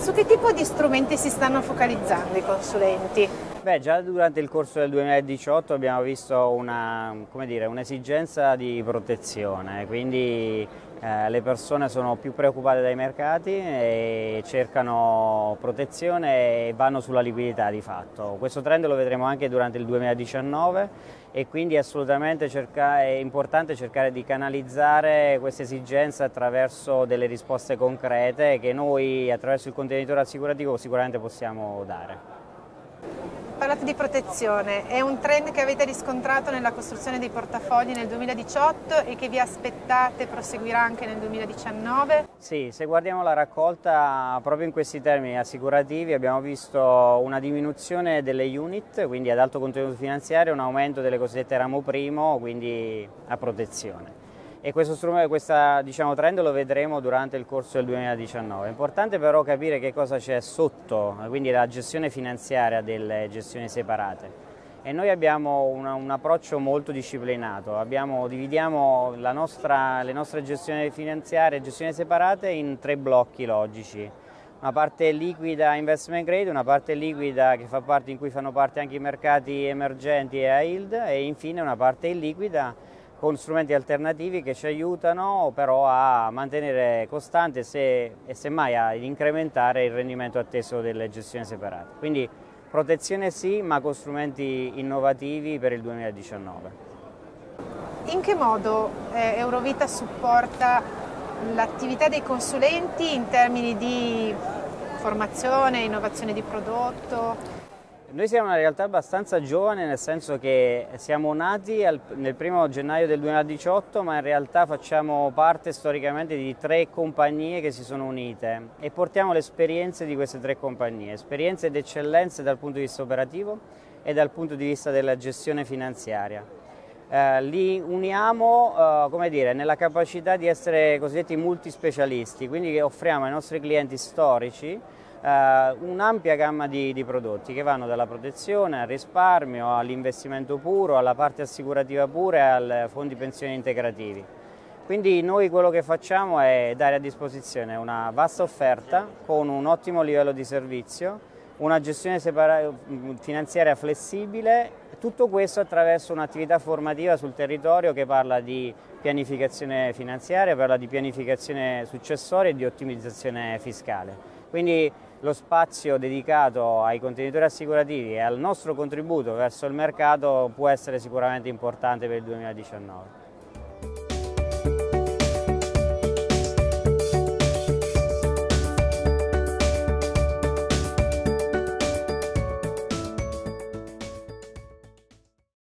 Su che tipo di strumenti si stanno focalizzando i consulenti? Beh, già durante il corso del 2018 abbiamo visto un'esigenza un di protezione, quindi eh, le persone sono più preoccupate dai mercati e cercano protezione e vanno sulla liquidità di fatto. Questo trend lo vedremo anche durante il 2019 e quindi è assolutamente cerca, è importante cercare di canalizzare questa esigenza attraverso delle risposte concrete che noi attraverso il contenitore assicurativo sicuramente possiamo dare. Parlate di protezione, è un trend che avete riscontrato nella costruzione dei portafogli nel 2018 e che vi aspettate proseguirà anche nel 2019? Sì, se guardiamo la raccolta proprio in questi termini assicurativi abbiamo visto una diminuzione delle unit, quindi ad alto contenuto finanziario, un aumento delle cosiddette ramo primo, quindi a protezione e questo questa, diciamo, trend lo vedremo durante il corso del 2019. È importante però capire che cosa c'è sotto, quindi la gestione finanziaria delle gestioni separate. E noi abbiamo una, un approccio molto disciplinato, abbiamo, dividiamo nostra, le nostre gestioni finanziarie e gestioni separate in tre blocchi logici. Una parte liquida investment grade, una parte liquida parte, in cui fanno parte anche i mercati emergenti e a yield e infine una parte illiquida con strumenti alternativi che ci aiutano però a mantenere costante se, e semmai ad incrementare il rendimento atteso delle gestioni separate. Quindi protezione sì, ma con strumenti innovativi per il 2019. In che modo eh, Eurovita supporta l'attività dei consulenti in termini di formazione, innovazione di prodotto? Noi siamo una realtà abbastanza giovane nel senso che siamo nati al, nel primo gennaio del 2018 ma in realtà facciamo parte storicamente di tre compagnie che si sono unite e portiamo le esperienze di queste tre compagnie, esperienze ed eccellenze dal punto di vista operativo e dal punto di vista della gestione finanziaria. Eh, li uniamo eh, dire, nella capacità di essere cosiddetti multispecialisti, quindi offriamo ai nostri clienti storici eh, un'ampia gamma di, di, prodotti che vanno dalla protezione al risparmio, all'investimento puro, alla parte assicurativa pura e ai fondi pensioni integrativi. Quindi noi quello che facciamo è dare a disposizione una vasta offerta con un ottimo livello di servizio, una gestione finanziaria flessibile, tutto questo attraverso un'attività formativa sul territorio che parla di pianificazione finanziaria, parla di pianificazione successoria e di ottimizzazione fiscale. Quindi lo spazio dedicato ai contenitori assicurativi e al nostro contributo verso il mercato può essere sicuramente importante per il 2019.